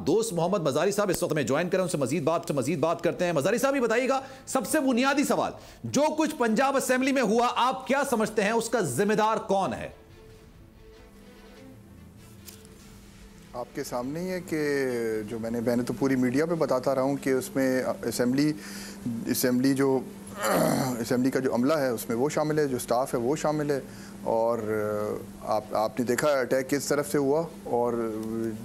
दोस्त मोहम्मद मजारी साहब, इस वक्त में ज्वाइन करें, उनसे मजीद बात मजीद बात करते हैं। मजारी साहब ही बताइएगा, सबसे बुनियादी सवाल, जो कुछ पंजाब असेंबली में हुआ, आप क्या समझते हैं, उसका जिम्मेदार कौन है? आपके सामने ही है कि जो मैंने मैंने तो पूरी मीडिया पे बताता रहा हूँ कि उसमें असेंबली असेंबली जो असेंबली का जो अमला है, उसमें वो शामिल है, जो स्टाफ है, वो शामिल है। और आप, आपने देखा अटैक किस तरफ़ से हुआ? और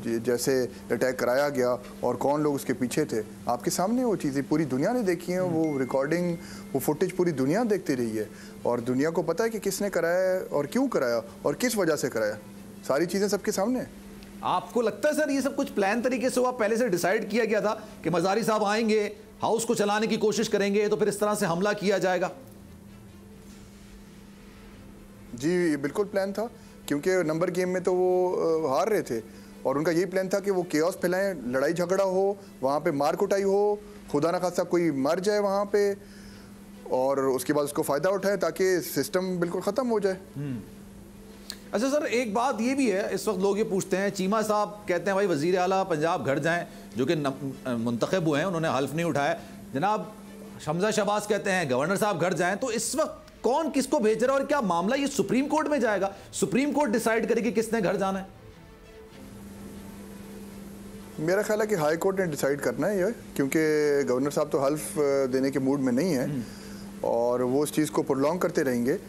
जैसे अटैक कराया गया, और कौन लोग उसके पीछे थे? आपके सामने वो चीज़ें पूरी दुनिया ने देखी हैं। वो रिकॉर्डिंग वो फुटेज पूरी दुनिया देखती रही है। और दुनिया को पता है कि किसने कराया है और क्यों कराया, और किस वजह से कराया? सारी चीज़ें सबके सामने हैं। आपको लगता है, सर, ये सब कुछ प्लान तरीके से हुआ? पहले से डिसाइड किया गया था कि मजारी साहब आएँगे हाउस को चलाने की कोशिश करेंगे तो फिर इस तरह से हमला किया जाएगा। जी बिल्कुल प्लान था क्योंकि नंबर गेम में तो वो हार रहे थे। और उनका यही प्लान था कि वो केओस फैलाएँ लड़ाई झगड़ा हो वहाँ पे मार कुटाई हो खुदा ना खासा कोई मर जाए वहाँ पे और उसके बाद उसको फ़ायदा उठाए ताकि सिस्टम बिल्कुल ख़त्म हो जाए। हम्म। अच्छा सर एक बात ये भी है इस वक्त लोग ये पूछते हैं चीमा साहब कहते हैं भाई वज़ीर अला पंजाब घर जाएँ जो कि मुंतखब हुए हैं उन्होंने हल्फ नहीं उठाया। जनाब शमजा शबाज कहते हैं गवर्नर साहब घर जाएँ तो इस वक्त कौन किसको भेज रहा है और क्या मामला ये सुप्रीम कोर्ट में जाएगा? सुप्रीम कोर्ट डिसाइड करेगी किसने घर जाना है। मेरा ख्याल है कि हाई कोर्ट ने डिसाइड करना है ये क्योंकि गवर्नर साहब तो हल्फ देने के मूड में नहीं है। हम्म। और वो उस चीज़ को प्रोलॉन्ग करते रहेंगे।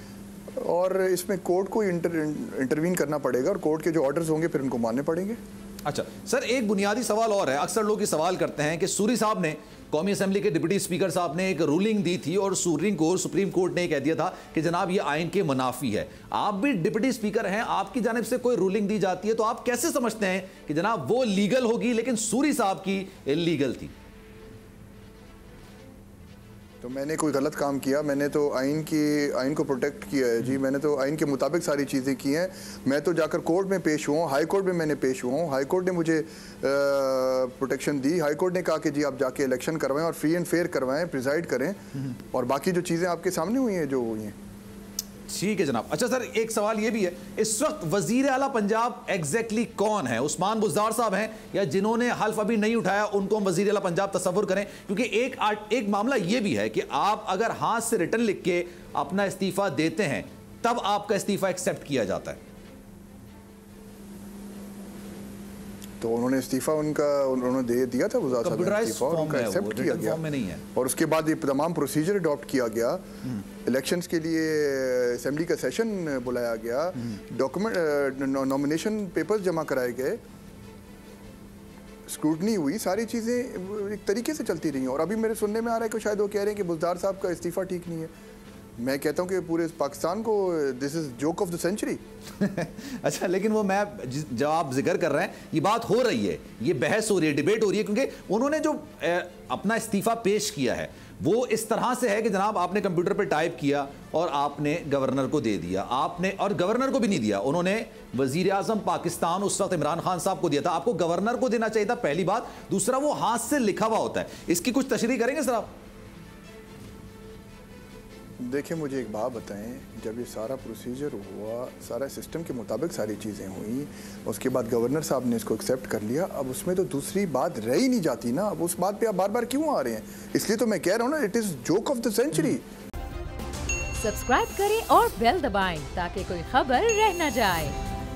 और इसमें कोर्ट को इंटर, इंटरवीन करना पड़ेगा और कोर्ट के जो ऑर्डर्स होंगे फिर उनको मानने पड़ेंगे। अच्छा सर एक बुनियादी सवाल और है। अक्सर लोग ये सवाल करते हैं कि सूरी साहब ने कौमी असम्बली के डिप्टी स्पीकर साहब ने एक रूलिंग दी थी और सुप्रीम कोर्ट सुप्रीम कोर्ट ने कह दिया था कि जनाब ये आइन के मुनाफी है। आप भी डिप्टी स्पीकर हैं आपकी जानब से कोई रूलिंग दी जाती है तो आप कैसे समझते हैं कि जनाब वो लीगल होगी लेकिन सूरी साहब की इलीगल थी? तो मैंने कोई गलत काम किया मैंने तो आइन की आइन को प्रोटेक्ट किया है। जी मैंने तो आइन के मुताबिक सारी चीज़ें की हैं। मैं तो जाकर कोर्ट में पेश हुआ हाई कोर्ट में मैंने पेश हुआ हाई कोर्ट ने मुझे प्रोटेक्शन दी। हाई कोर्ट ने कहा कि जी आप जाके इलेक्शन करवाएँ और फ्री एंड फेयर करवाएँ प्रिजाइड करें। और बाकी जो चीज़ें आपके सामने हुई हैं जो हुई हैं। ठीक है जनाब। अच्छा सर, एक सवाल ये भी है, इस वक्त वज़ीर अला पंजाब एग्जैक्टली कौन है? उस्मान बुजार साहब हैं या जिन्होंने हल्फ अभी नहीं उठाया, उनको हम वज़ीर अला पंजाब तस्वुर करें? क्योंकि एक एक मामला ये भी है कि आप अगर हाथ से रिटर्न लिख के अपना इस्तीफा देते हैं, तब आपका इस्तीफा एक्सेप्ट किया जाता है। तो उन्होंने इस्तीफा उनका उन्होंने दे दिया था वजार साहब ने इस्तीफा उनका एक्सेप्ट किया गया। नहीं है। और उसके बाद ये तमाम प्रोसीजर अडॉप्ट किया गया। Elections hmm. के लिए असेंबली का सेशन बुलाया गया। डॉक्यूमेंट नॉमिनेशन पेपर्स जमा कराए गए। स्क्रूटनी हुई सारी चीज़ें एक तरीके से चलती रही और अभी मेरे सुनने में आ रहा है कि शायद वो कह रहे हैं कि बुजदार साहब का इस्तीफ़ा ठीक नहीं है। मैं कहता हूँ कि पूरे पाकिस्तान को this is joke of the century अच्छा लेकिन वो मैं जब आप ज़िक्र कर रहे हैं ये बात हो रही है ये बहस हो रही है डिबेट हो रही है क्योंकि उन्होंने जो ए, अपना इस्तीफा पेश किया है वो इस तरह से है कि जनाब आपने कंप्यूटर पर टाइप किया और आपने गवर्नर को दे दिया। आपने और गवर्नर को भी नहीं दिया उन्होंने वज़ीर आज़म पाकिस्तान उस वक्त इमरान खान साहब को दिया था। आपको गवर्नर को देना चाहिए था पहली बात। दूसरा वो हाथ से लिखा हुआ होता है। इसकी कुछ तशरी करेंगे सर आप? देखिए, मुझे एक बात बताएँ। जब ये सारा प्रोसीजर हुआ, सारा सिस्टम के मुताबिक सारी चीज़ें हुई, उसके बाद गवर्नर साहब ने इसको एक्सेप्ट कर लिया, अब उसमें तो दूसरी बात रह ही नहीं जाती ना। अब उस बात पे आप बार बार क्यों आ रहे हैं? इसलिए तो मैं कह रहा हूँ ना it is joke of the century subscribe करें और बेल दबाएँ, ताकि कोई खबर रह न जाए।